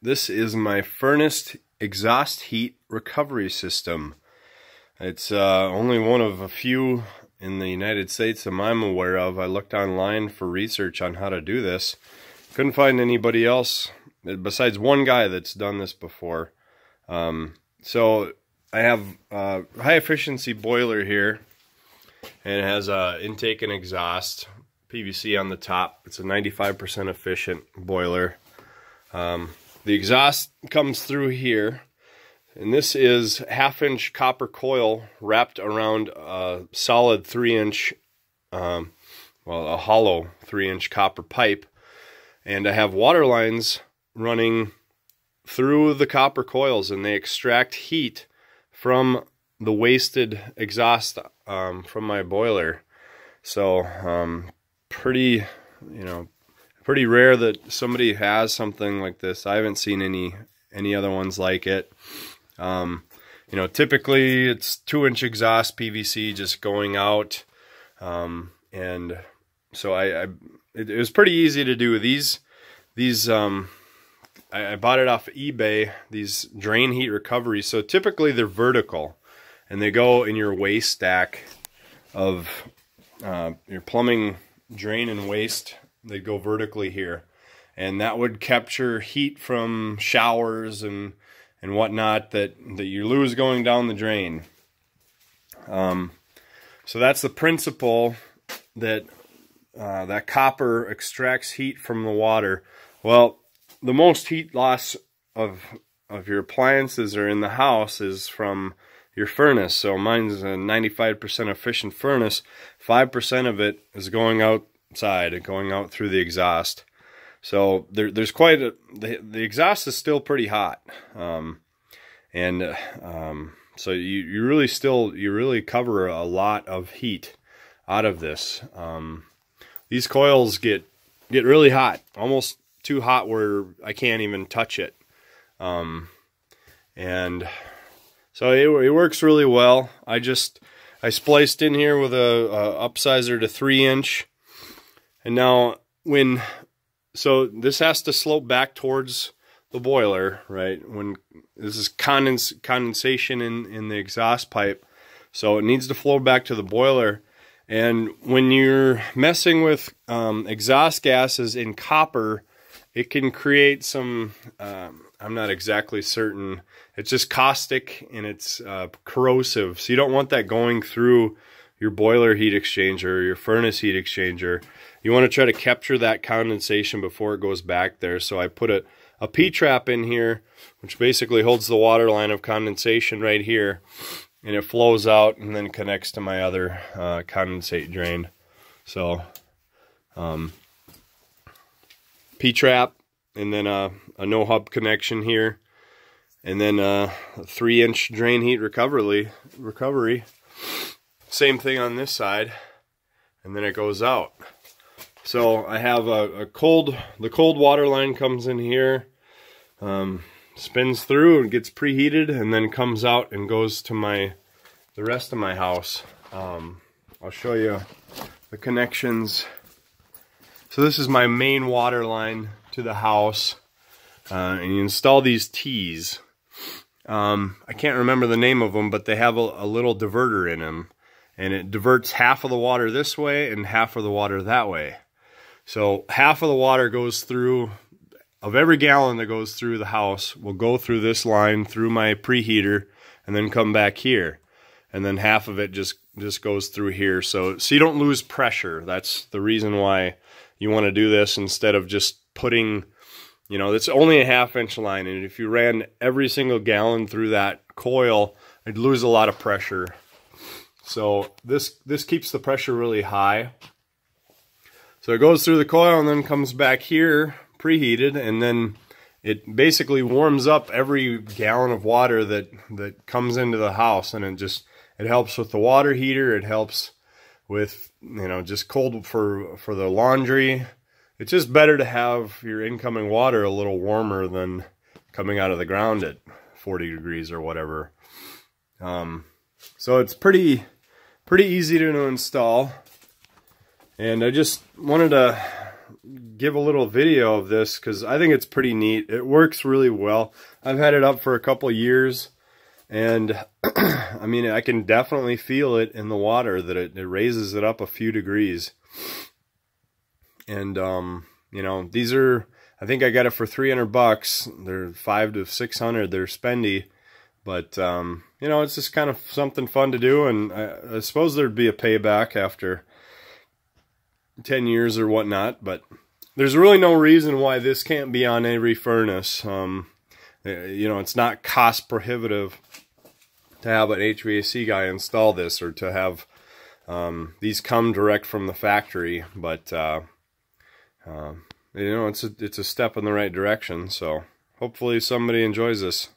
this is my furnace exhaust heat recovery system. It's uh, only one of a few in the United States that I'm aware of. I looked online for research on how to do this. Couldn't find anybody else besides one guy that's done this before. Um, so I have a high efficiency boiler here and it has a intake and exhaust PVC on the top. It's a 95% efficient boiler. Um, the exhaust comes through here and this is half inch copper coil wrapped around a solid three inch, um, well, a hollow three inch copper pipe. And I have water lines running through the copper coils and they extract heat from the wasted exhaust um, from my boiler. So, um, pretty, you know, pretty rare that somebody has something like this. I haven't seen any any other ones like it. Um, you know, typically it's two inch exhaust PVC just going out. Um, and so I, I it, it, was pretty easy to do these, these, um, I, I bought it off eBay, these drain heat recovery. So typically they're vertical and they go in your waste stack of, uh, your plumbing drain and waste. They go vertically here and that would capture heat from showers and and whatnot that, that you lose going down the drain. Um, so that's the principle that uh, that copper extracts heat from the water. Well, the most heat loss of of your appliances or in the house is from your furnace. So mine's a 95% efficient furnace. 5% of it is going outside and going out through the exhaust. So there, there's quite a, the, the exhaust is still pretty hot. Um, and um, so you, you really still, you really cover a lot of heat out of this. Um, these coils get, get really hot, almost too hot where I can't even touch it. Um, and so it, it works really well. I just, I spliced in here with a, a upsizer to three inch. And now when so this has to slope back towards the boiler, right? When this is condens condensation in, in the exhaust pipe. So it needs to flow back to the boiler. And when you're messing with um, exhaust gases in copper, it can create some, um, I'm not exactly certain, it's just caustic and it's uh, corrosive. So you don't want that going through your boiler heat exchanger your furnace heat exchanger. You want to try to capture that condensation before it goes back there. So I put a, a P-trap in here, which basically holds the water line of condensation right here. And it flows out and then connects to my other uh, condensate drain. So um, P-trap and then a, a no-hub connection here. And then a three-inch drain heat recovery. recovery. Same thing on this side. And then it goes out. So I have a, a, cold, the cold water line comes in here, um, spins through and gets preheated and then comes out and goes to my, the rest of my house. Um, I'll show you the connections. So this is my main water line to the house. Uh, and you install these T's. Um, I can't remember the name of them, but they have a, a little diverter in them. And it diverts half of the water this way and half of the water that way. So half of the water goes through, of every gallon that goes through the house will go through this line, through my preheater, and then come back here. And then half of it just, just goes through here. So, so you don't lose pressure. That's the reason why you want to do this instead of just putting, you know, it's only a half inch line. And if you ran every single gallon through that coil, it'd lose a lot of pressure. So this, this keeps the pressure really high. So it goes through the coil and then comes back here preheated and then it basically warms up every gallon of water that, that comes into the house and it just, it helps with the water heater. It helps with, you know, just cold for, for the laundry. It's just better to have your incoming water a little warmer than coming out of the ground at 40 degrees or whatever. Um, so it's pretty, pretty easy to install. And I just wanted to give a little video of this because I think it's pretty neat. It works really well. I've had it up for a couple years and I mean, I can definitely feel it in the water that it, it raises it up a few degrees. And, um, you know, these are, I think I got it for 300 bucks. They're five to 600. They're spendy. But, um, you know, it's just kind of something fun to do. And I, I suppose there'd be a payback after 10 years or whatnot. But there's really no reason why this can't be on every furnace. Um, you know, it's not cost prohibitive to have an HVAC guy install this or to have um, these come direct from the factory. But, uh, uh, you know, it's a, it's a step in the right direction. So hopefully somebody enjoys this.